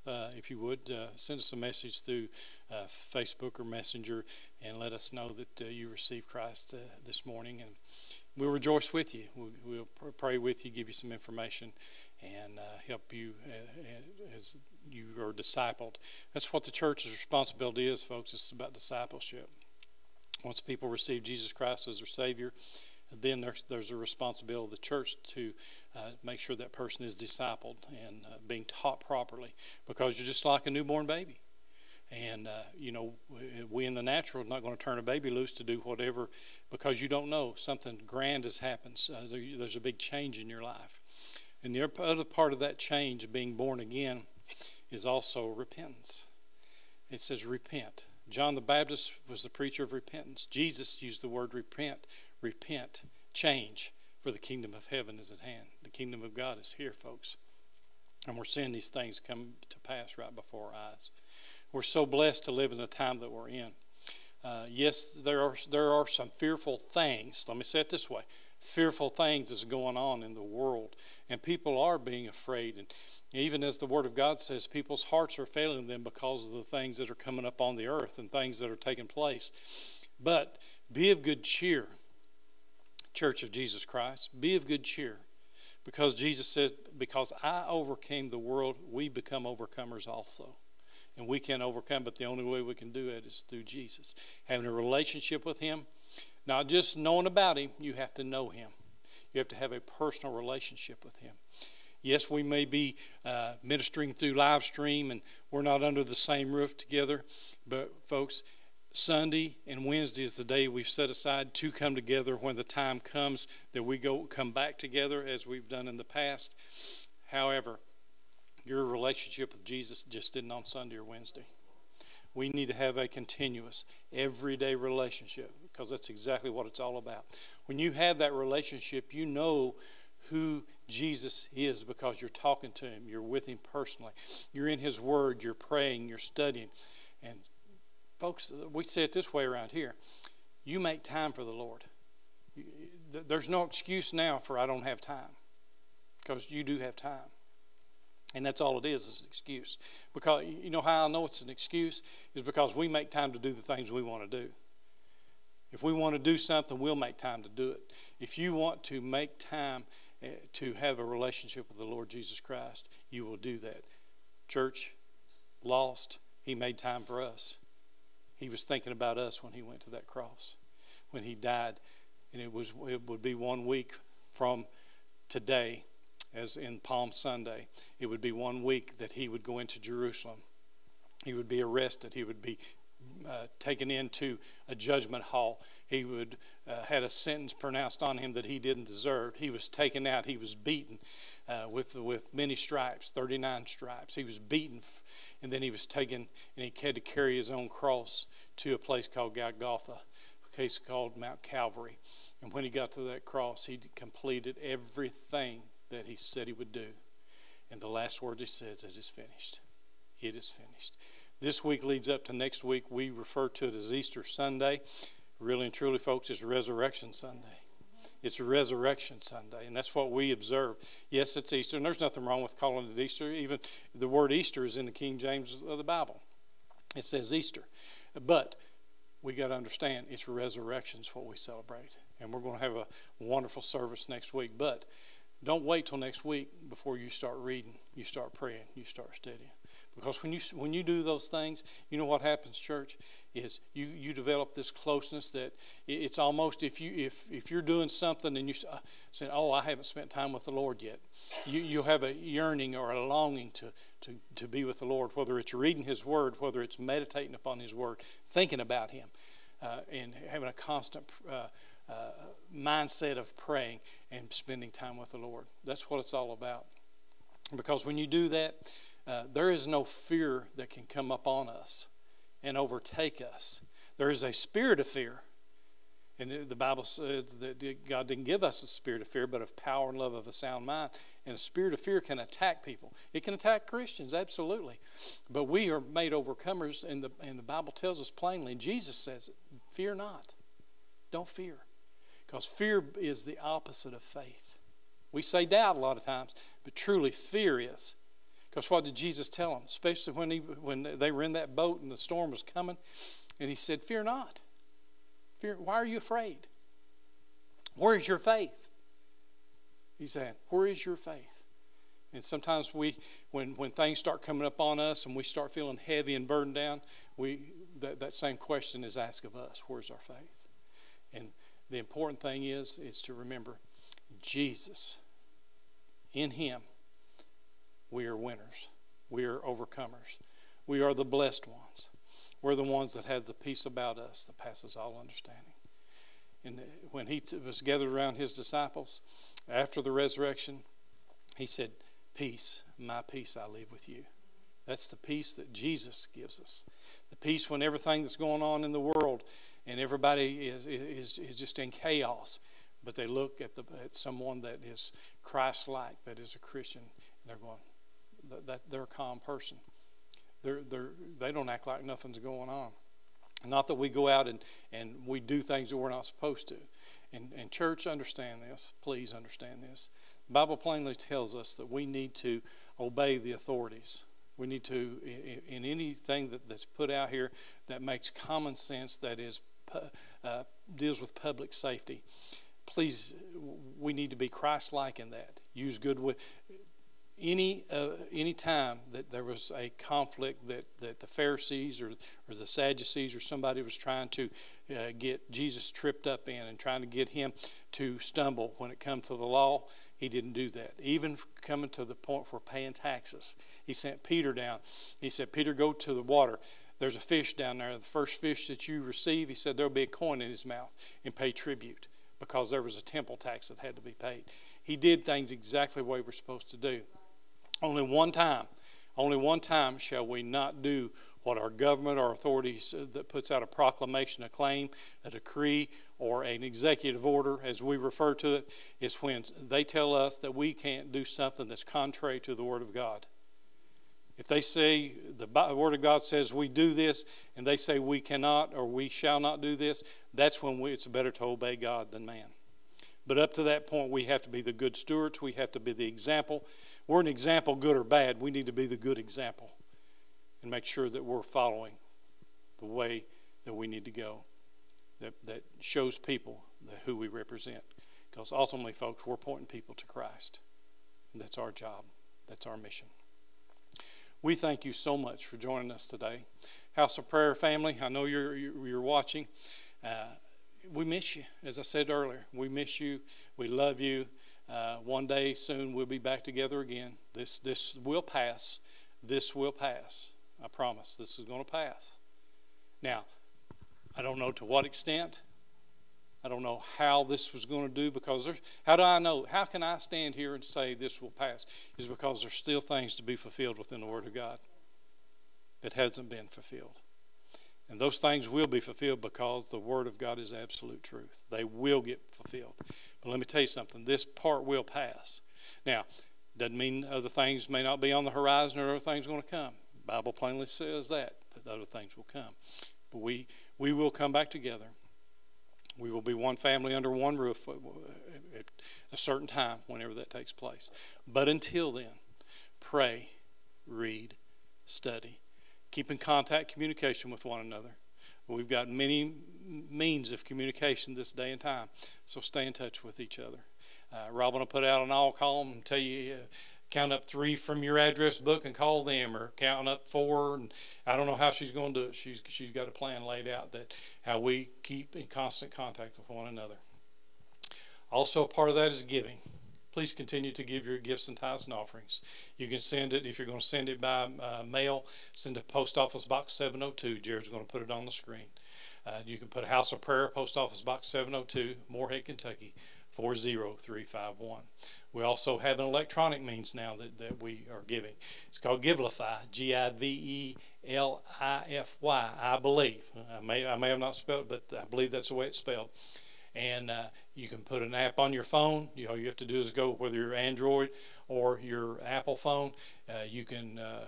uh, if you would, uh, send us a message through uh, Facebook or Messenger and let us know that uh, you received Christ uh, this morning. And we'll rejoice with you. We'll, we'll, pray with you, give you some information, and help you as you are discipled. That's what the church's responsibility is, folks. It's about discipleship. Once people receive Jesus Christ as their Savior, then there's, there's a responsibility of the church to uh, make sure that person is discipled and uh, being taught properly because you're just like a newborn baby. And, uh, you know, we in the natural are not going to turn a baby loose to do whatever because you don't know. Something grand has happened. There, there's a big change in your life. And the other part of that change, of being born again, is also repentance. It says repent. John the Baptist was the preacher of repentance. Jesus used the word repent repent, change, for the kingdom of heaven is at hand. The kingdom of God is here, folks. And we're seeing these things come to pass right before our eyes. We're so blessed to live in the time that we're in. Uh, yes, there are there are some fearful things. Let me say it this way: fearful things is going on in the world, and people are being afraid. And even as the Word of God says, people's hearts are failing them because of the things that are coming up on the earth and things that are taking place. But be of good cheer Church of Jesus Christ. Be of good cheer. Because Jesus said, Because I overcame the world, we become overcomers also. And we can overcome, but the only way we can do it is through Jesus. Having a relationship with Him, not just knowing about Him, you have to know Him. You have to have a personal relationship with Him. Yes, we may be uh, ministering through live stream and we're not under the same roof together, but folks, Sunday and Wednesday is the day we've set aside to come together when the time comes that we go come back together as we've done in the past. However, your relationship with Jesus just didn't on Sunday or Wednesday. We need to have a continuous, everyday relationship because that's exactly what it's all about. When you have that relationship, you know who Jesus is because you're talking to him, you're with him personally, you're in his word, you're praying, you're studying. And Folks, we say it this way around here you make time for the Lord. There's no excuse now for I don't have time because you do have time. And that's all it is, is an excuse. Because you know how I know it's an excuse? Is because we make time to do the things we want to do. If we want to do something, we'll make time to do it. If you want to make time eh, to have a relationship with the Lord Jesus Christ, you will do that. Church, lost, He made time for us. He was thinking about us when he went to that cross, when he died. And it, was, it would be one week from today, as in Palm Sunday. It would be one week that he would go into Jerusalem. He would be arrested. He would be uh, taken into a judgment hall. He would uh, had a sentence pronounced on him that he didn't deserve. He was taken out. He was beaten uh, with with many stripes, 39 stripes. He was beaten, and then he was taken and he had to carry his own cross to a place called Golgotha, a place called Mount Calvary. And when he got to that cross, he completed everything that he said he would do. And the last word he says, "It is finished." It is finished. This week leads up to next week. We refer to it as Easter Sunday. Really and truly, folks, it's Resurrection Sunday. It's Resurrection Sunday, and that's what we observe. Yes, it's Easter, and there's nothing wrong with calling it Easter. Even the word Easter is in the King James of the Bible. It says Easter. But we got to understand it's resurrection's what we celebrate. And we're going to have a wonderful service next week. But don't wait till next week before you start reading, you start praying, you start studying. Because when you when you do those things, you know what happens, church, is you you develop this closeness that it's almost if you if if you're doing something and you uh, say, "Oh, I haven't spent time with the Lord yet," you you have a yearning or a longing to to to be with the Lord, whether it's reading His Word, whether it's meditating upon His Word, thinking about Him, uh, and having a constant. Uh, uh, mindset of praying and spending time with the Lord. That's what it's all about. Because when you do that, uh, there is no fear that can come upon us and overtake us. There is a spirit of fear. And the Bible says that God didn't give us a spirit of fear, but of power and love of a sound mind. And a spirit of fear can attack people. It can attack Christians, absolutely. But we are made overcomers, and the, and the Bible tells us plainly, Jesus says it, fear not. Don't fear. Because fear is the opposite of faith. We say doubt a lot of times, but truly fear is. Because what did Jesus tell them? Especially when, he, when they were in that boat and the storm was coming. And he said, Fear not. Fear, why are you afraid? Where is your faith? He's saying, Where is your faith? And sometimes we, when, when things start coming up on us and we start feeling heavy and burdened down, we, that, that same question is asked of us Where's our faith? And the important thing is, is to remember Jesus. In Him, we are winners. We are overcomers. We are the blessed ones. We're the ones that have the peace about us that passes all understanding. And when he was gathered around his disciples after the resurrection, he said, Peace, my peace I leave with you. That's the peace that Jesus gives us. The peace when everything that's going on in the world and everybody is, is, is just in chaos, but they look at, the, at someone that is Christ like, that is a Christian, and they're going, that they're a calm person. They're, they're, they don't act like nothing's going on. Not that we go out and, and we do things that we're not supposed to. And, and church, understand this. Please understand this. The Bible plainly tells us that we need to obey the authorities. We need to, in, in anything that, that's put out here that makes common sense, that is uh, deals with public safety. Please, we need to be Christ-like in that. Use good any uh, any time that there was a conflict that, that the Pharisees or, or the Sadducees or somebody was trying to uh, get Jesus tripped up in and trying to get him to stumble when it comes to the law, he didn't do that. Even coming to the point for paying taxes, he sent Peter down. He said, Peter, go to the water. There's a fish down there. The first fish that you receive, he said, there'll be a coin in his mouth and pay tribute because there was a temple tax that had to be paid. He did things exactly the way we're supposed to do. Only one time, only one time shall we not do what our government or authorities uh, that puts out a proclamation, a claim, a decree, or an executive order, as we refer to it, is when they tell us that we can't do something that's contrary to the Word of God. If they say the Word of God says we do this, and they say we cannot or we shall not do this, that's when we, it's better to obey God than man. But up to that point, we have to be the good stewards. We have to be the example. We're an example, good or bad. We need to be the good example and make sure that we're following the way that we need to go that, that shows people the, who we represent. Because ultimately, folks, we're pointing people to Christ. And that's our job, that's our mission. We thank you so much for joining us today. House of Prayer family, I know you're, you're watching. Uh, we miss you. As I said earlier, we miss you. We love you. Uh, one day soon we'll be back together again. This this will pass. This will pass. I promise. This is going to pass. Now, I don't know to what extent. I don't know how this was going to do because there's, how do I know? How can I stand here and say this will pass? Is because there's still things to be fulfilled within the Word of God that hasn't been fulfilled. And those things will be fulfilled because the Word of God is absolute truth. They will get fulfilled. But let me tell you something this part will pass. Now, doesn't mean other things may not be on the horizon or other things going to come. The Bible plainly says that, that other things will come. But we, we will come back together. We will be one family under one roof at a certain time, whenever that takes place. But until then, pray, read, study, keep in contact, communication with one another. We've got many means of communication this day and time, so stay in touch with each other. Uh, Robyn will put out an all call and tell you uh, count up three from your address book and call them, or count up four. And I don't know how she's going to do it. She's she's got a plan laid out that how we keep in constant contact with one another. Also, a part of that is giving. Please continue to give your gifts and tithes and offerings. You can send it if you're going to send it by uh, mail. Send to Post Office Box 702. Jared's going to put it on the screen. Uh, you can put House of Prayer, Post Office Box 702, Morehead, Kentucky 40351. We also have an electronic means now that, that we are giving. It's called Givelify, G I V E L I F Y, I believe. I may, I may have not spelled it, but I believe that's the way it's spelled. And uh, you can put an app on your phone. You, all you have to do is go, whether you're Android or your Apple phone, uh, you can uh,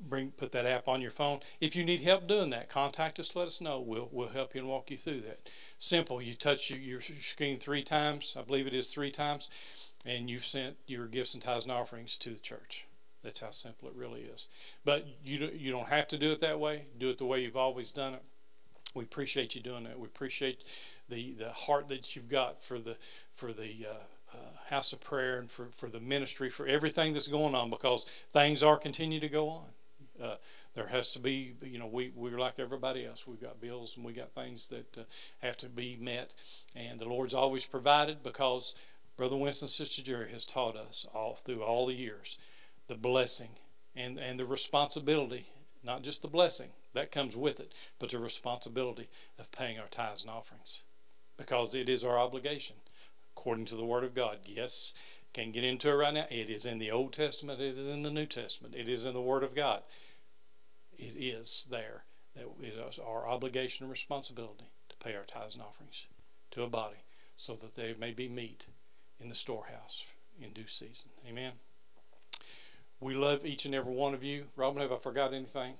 bring put that app on your phone. If you need help doing that, contact us. Let us know. We'll we'll help you and walk you through that. Simple. You touch your, your screen three times. I believe it is three times, and you've sent your gifts and tithes and offerings to the church. That's how simple it really is. But you you don't have to do it that way. Do it the way you've always done it. We appreciate you doing that. We appreciate the the heart that you've got for the for the uh, uh, house of prayer and for, for the ministry, for everything that's going on, because things are continue to go on. Uh, there has to be, you know, we, we're like everybody else. We've got bills and we got things that uh, have to be met. And the Lord's always provided because Brother Winston Sister Jerry has taught us all through all the years the blessing and, and the responsibility, not just the blessing, that comes with it, but the responsibility of paying our tithes and offerings because it is our obligation according to the Word of God. Yes, can't get into it right now. It is in the Old Testament, it is in the New Testament, it is in the Word of God it is there that it is our obligation and responsibility to pay our tithes and offerings to a body so that they may be meat in the storehouse in due season. Amen. We love each and every one of you. Robyn, have I forgot anything?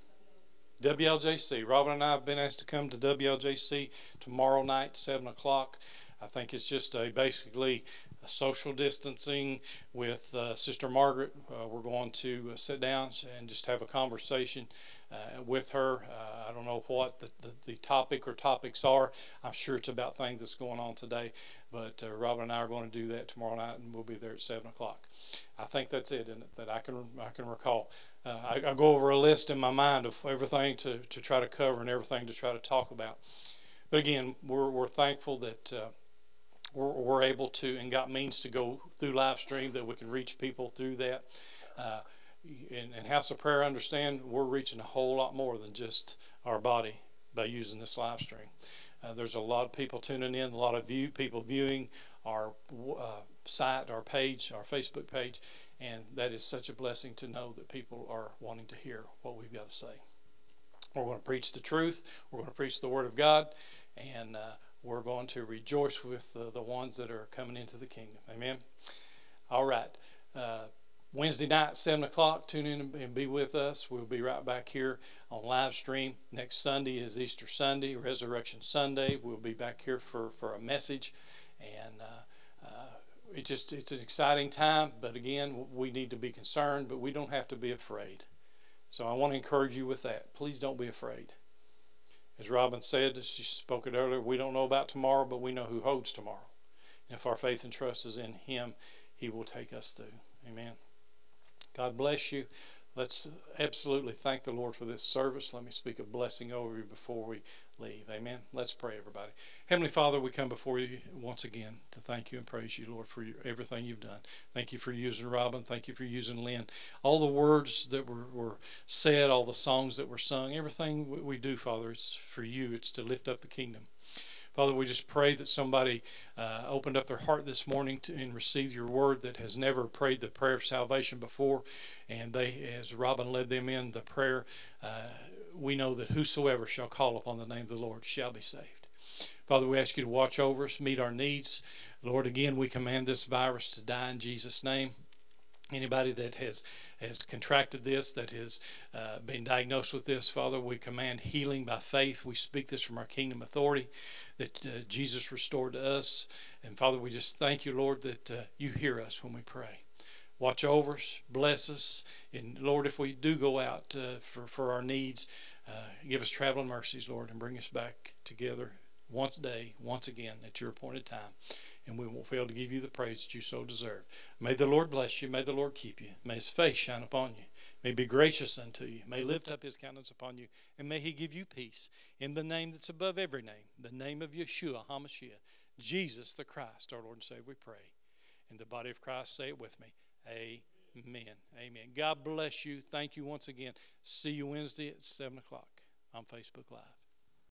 WLJC. Robyn and I have been asked to come to WLJC tomorrow night, 7 o'clock. I think it's just a basically social distancing with uh, Sister Margaret. Uh, we're going to uh, sit down and just have a conversation uh, with her. Uh, I don't know what the, the, the, topic or topics are. I'm sure it's about things that's going on today. But Robyn and I are going to do that tomorrow night, and we'll be there at seven o'clock. I think that's it, it that I can I can recall. I, I, go over a list in my mind of everything to, to try to cover and everything to try to talk about. But again, we're, we're thankful that we're, we're, able to and got means to go through live stream that we can reach people through that. Uh, and, and House of Prayer understand we're reaching a whole lot more than just our body by using this live stream. Uh, there's a lot of people tuning in, a lot of view people viewing our uh, site, our page, our Facebook page, and that is such a blessing to know that people are wanting to hear what we've got to say. We're going to preach the truth. We're going to preach the Word of God, and uh, we're going to rejoice with uh, the ones that are coming into the kingdom. Amen. All right. Uh, Wednesday night, 7 o'clock, tune in and be with us. We'll be right back here on live stream. Next Sunday is Easter Sunday, Resurrection Sunday. We'll be back here for, for a message. And uh, uh, it just it's an exciting time, but again, we need to be concerned, but we don't have to be afraid. So I want to encourage you with that. Please don't be afraid. As Robyn said, she spoke it earlier, we don't know about tomorrow, but we know who holds tomorrow. And if our faith and trust is in Him, He will take us through. Amen. God bless you. Let's absolutely thank the Lord for this service. Let me speak a blessing over you before we leave. Amen. Let's pray, everybody. Heavenly Father, we come before you once again to thank you and praise you, Lord, for your, everything you've done. Thank you for using Robyn. Thank you for using Lynn. All the words that were, were said, all the songs that were sung, everything we do, Father, it's for you. It's to lift up the kingdom. Father, we just pray that somebody uh, opened up their heart this morning to, and received your word that has never prayed the prayer of salvation before. And they, as Robyn led them in the prayer, uh, we know that whosoever shall call upon the name of the Lord shall be saved. Father, we ask you to watch over us, meet our needs. Lord, again, we command this virus to die in Jesus' name. Anybody that has has contracted this, that has uh, been diagnosed with this, Father, we command healing by faith. We speak this from our kingdom authority that uh, Jesus restored to us. And Father, we just thank you, Lord, that uh, you hear us when we pray. Watch over us, bless us, and Lord, if we do go out uh, for, for our needs, uh, give us traveling mercies, Lord, and bring us back together once a day, once again, at your appointed time and we won't fail to give you the praise that you so deserve. May the Lord bless you. May the Lord keep you. May his face shine upon you. May be gracious unto you. May lift up his countenance upon you. And may he give you peace in the name that's above every name, the name of Yeshua HaMashiach, Jesus the Christ, our Lord and Savior, we pray. In the body of Christ, say it with me. Amen. Amen. God bless you. Thank you once again. See you Wednesday at 7 o'clock on Facebook Live.